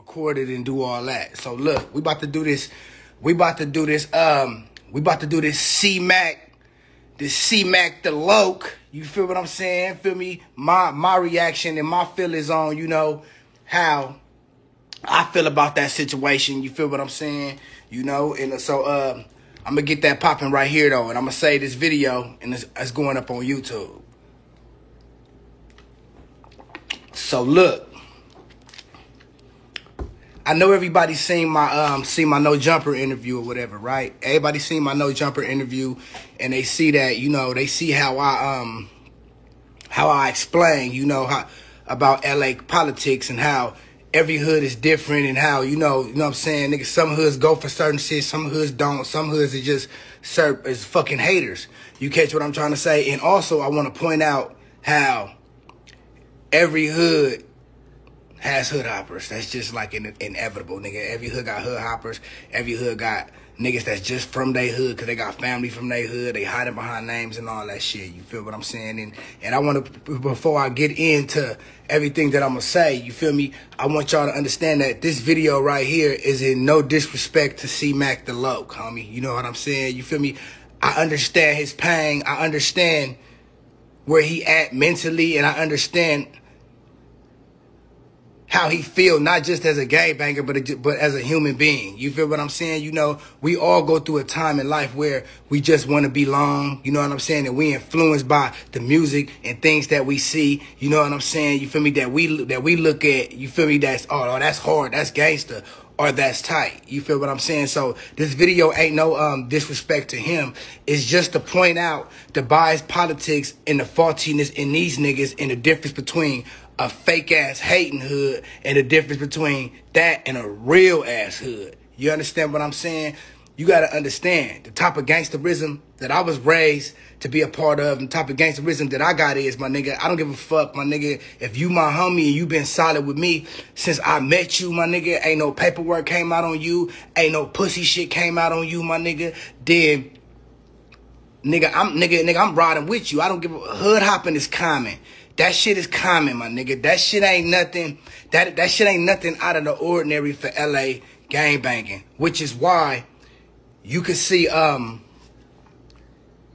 record it and do all that. So look, we about to do this. We about to do this. Um, we about to do this C Mac, this C Mac the Loke. You feel what I'm saying? Feel me? My my reaction and my feelings on you know how I feel about that situation. You feel what I'm saying? You know, and so uh, I'm gonna get that popping right here though, and I'm gonna say this video and it's, it's going up on YouTube. So look. I know everybody seen my um seen my no jumper interview or whatever, right? Everybody seen my no jumper interview and they see that, you know, they see how I um how I explain, you know, how about LA politics and how every hood is different and how, you know, you know what I'm saying, nigga, some hoods go for certain shit, some hoods don't, some hoods are just serve as fucking haters. You catch what I'm trying to say? And also I want to point out how every hood has hood hoppers. That's just like in, inevitable, nigga. Every hood got hood hoppers. Every hood got niggas that's just from their hood because they got family from their hood. They hiding behind names and all that shit. You feel what I'm saying? And and I want to before I get into everything that I'm gonna say, you feel me? I want y'all to understand that this video right here is in no disrespect to C Mac the Loke, homie. You know what I'm saying? You feel me? I understand his pain. I understand where he at mentally, and I understand how he feel, not just as a gangbanger, but but as a human being. You feel what I'm saying? You know, we all go through a time in life where we just want to belong. You know what I'm saying? And we influenced by the music and things that we see. You know what I'm saying? You feel me? That we that we look at. You feel me? That's oh, oh that's hard. That's gangster. Or that's tight. You feel what I'm saying? So this video ain't no um disrespect to him. It's just to point out the biased politics and the faultiness in these niggas and the difference between a fake ass hating hood and the difference between that and a real ass hood. You understand what I'm saying? You got to understand the type of gangsterism that I was raised to be a part of and the type of gangsterism that I got is, my nigga, I don't give a fuck, my nigga. If you my homie and you been solid with me since I met you, my nigga, ain't no paperwork came out on you, ain't no pussy shit came out on you, my nigga, then nigga, I'm nigga, nigga, I'm riding with you. I don't give a hood hopping is common. That shit is common, my nigga. That shit ain't nothing. That that shit ain't nothing out of the ordinary for LA gang banging, which is why you can see um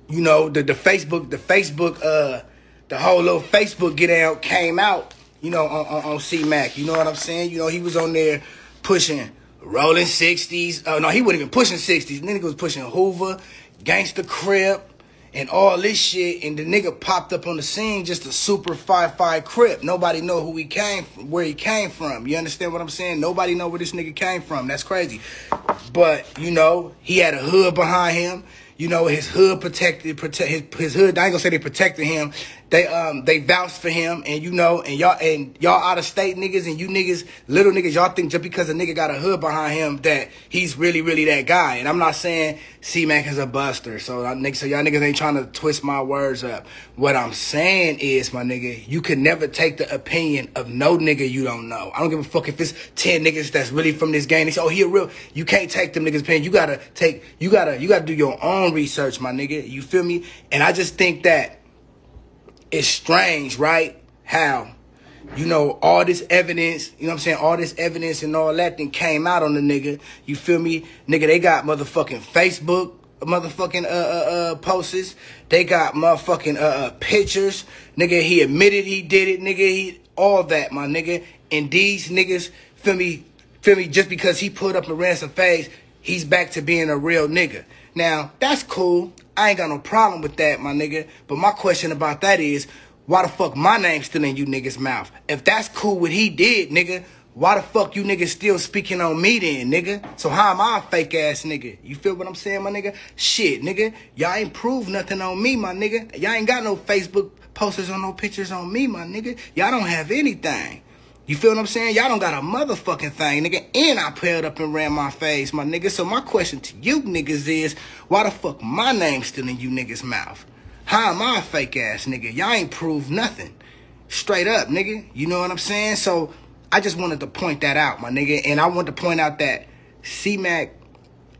you know the the Facebook the Facebook uh the whole little Facebook get out came out, you know, on, on, on C Mac. You know what I'm saying? You know, he was on there pushing rolling 60s. Oh no, he wasn't even pushing 60s. Then he was pushing Hoover, Gangsta Crip, and all this shit, and the nigga popped up on the scene just a super five five crip. Nobody know who he came from, where he came from. You understand what I'm saying? Nobody know where this nigga came from. That's crazy. But you know, he had a hood behind him. You know, his hood protected, protect his, his hood. I ain't gonna say they protected him. They um they vouched for him, and you know, and y'all and y'all out of state niggas, and you niggas, little niggas, y'all think just because a nigga got a hood behind him that he's really really that guy. And I'm not saying C Mac is a buster, so I, niggas, so y'all niggas ain't trying to twist my words up. What I'm saying is, my nigga, you can never take the opinion of no nigga you don't know. I don't give a fuck if it's ten niggas that's really from this game. They say, oh, he a real. You can't take them niggas' opinion. You gotta take. You gotta. You gotta do your own research, my nigga. You feel me? And I just think that it's strange, right? How, you know, all this evidence, you know what I'm saying? All this evidence and all that thing came out on the nigga. You feel me? Nigga, they got motherfucking Facebook motherfucking uh uh, uh posts. They got motherfucking uh, uh pictures. Nigga, he admitted he did it. Nigga, he all that, my nigga. And these niggas, feel me, feel me, just because he put up a ransom phase, he's back to being a real nigga. Now, that's cool. I ain't got no problem with that, my nigga. But my question about that is, why the fuck my name still in you niggas' mouth? If that's cool what he did, nigga, why the fuck you niggas still speaking on me then, nigga? So how am I a fake ass nigga? You feel what I'm saying, my nigga? Shit, nigga. Y'all ain't proved nothing on me, my nigga. Y'all ain't got no Facebook posters or no pictures on me, my nigga. Y'all don't have anything. You feel what I'm saying? Y'all don't got a motherfucking thing, nigga. And I pulled up and ran my face, my nigga. So my question to you niggas is, why the fuck my name still in you niggas' mouth? How am I a fake ass nigga? Y'all ain't proved nothing. Straight up, nigga. You know what I'm saying? So I just wanted to point that out, my nigga. And I want to point out that C-Mac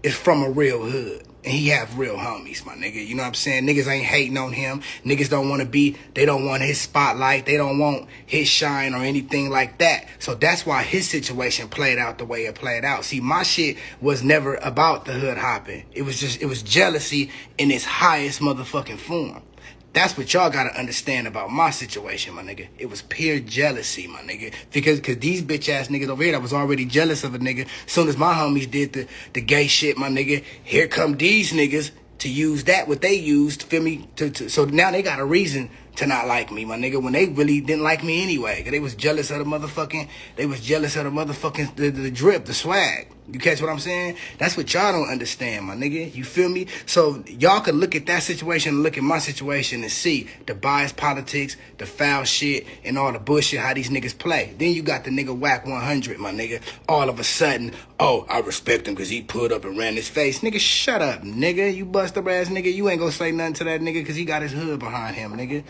is from a real hood. And he have real homies, my nigga. You know what I'm saying? Niggas ain't hating on him. Niggas don't want to be, they don't want his spotlight. They don't want his shine or anything like that. So that's why his situation played out the way it played out. See, my shit was never about the hood hopping. It was just, it was jealousy in its highest motherfucking form. That's what y'all gotta understand about my situation, my nigga. It was pure jealousy, my nigga. Because cause these bitch ass niggas over here that was already jealous of a nigga. Soon as my homies did the, the gay shit, my nigga, here come these niggas to use that what they used, feel me? To, to, so now they got a reason to not like me, my nigga, when they really didn't like me anyway. Cause they was jealous of the motherfucking, they was jealous of the motherfucking, the, the, the drip, the swag. You catch what I'm saying? That's what y'all don't understand, my nigga. You feel me? So y'all could look at that situation look at my situation and see the biased politics, the foul shit, and all the bullshit how these niggas play. Then you got the nigga Wack 100, my nigga. All of a sudden, oh, I respect him because he put up and ran his face. Nigga, shut up, nigga. You bust up ass nigga. You ain't gonna say nothing to that nigga because he got his hood behind him, nigga.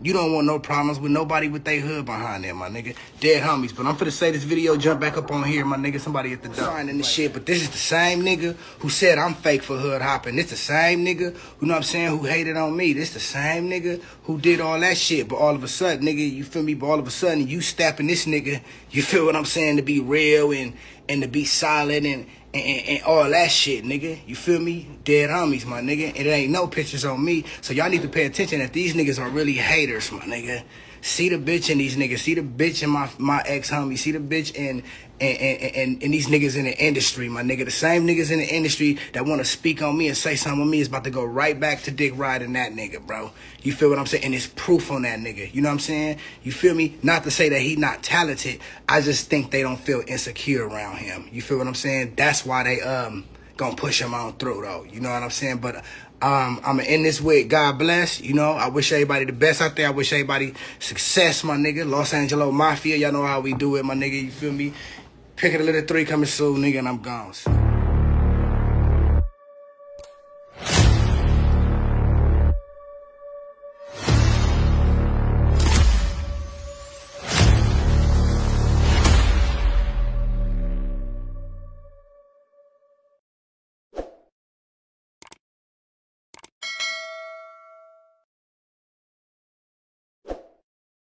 You don't want no problems with nobody with their hood behind them, my nigga. Dead homies. But I'm finna say this video, jump back up on here, my nigga. Somebody at the door the shit, but this is the same nigga who said I'm fake for hood hopping. This the same nigga, you know what I'm saying, who hated on me. This the same nigga who did all that shit. But all of a sudden, nigga, you feel me? But all of a sudden, you stepping this nigga, you feel what I'm saying, to be real and, and to be solid and, and, and, all that shit, nigga. You feel me? Dead homies, my nigga. And it ain't no pictures on me. So y'all need to pay attention that these niggas are really haters, my nigga. See the bitch in these niggas. See the bitch in my my ex homie. See the bitch in and, and, and, these niggas in the industry, my nigga. The same niggas in the industry that want to speak on me and say something on me is about to go right back to Dick riding that nigga, bro. You feel what I'm saying? And it's proof on that nigga. You know what I'm saying? You feel me? Not to say that he not talented. I just think they don't feel insecure around him. You feel what I'm saying? That's why they um gonna push him on through though. You know what I'm saying? But um, I'm gonna end this with God bless. You know, I wish everybody the best out there. I wish everybody success, my nigga. Los Angeles Mafia, y'all know how we do it, my nigga. You feel me? Pick a little three coming soon, nigga, and I'm gone.